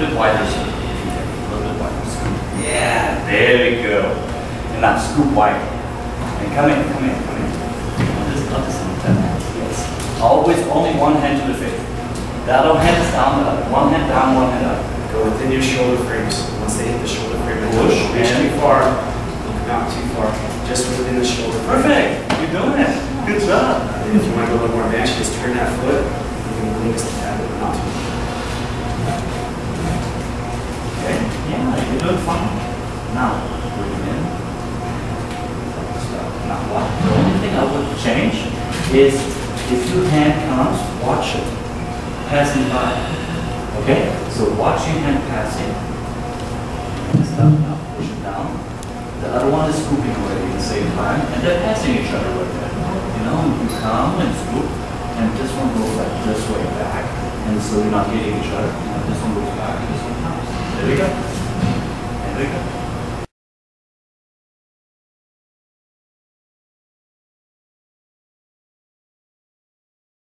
little bit wider. A little bit wider. Scoop. Yeah, there we go. And now scoop wide. And come in, come in, come in. Not this, not. Yes. Always only one hand to the face. The other hand is down, the other. One hand down, one hand up. Go within your shoulder frames. Once they hit the shoulder frame, push. Reach too far. Not too far. Just within the shoulder. Perfect. You're doing it. Good job. And if you want to go a little more advanced, just turn that foot and you can release the tablet, not too far. Doing fine. Now, breathe in. Now, what? The only thing I would change is if your hand comes, watch it passing by. Okay? So watch your hand passing. Stop now. Push it down. The other one is scooping away at the same time, and they're passing each other like that. You know, you come and scoop, and this one goes like this way back, and so you're not hitting each other. And this one goes back, this one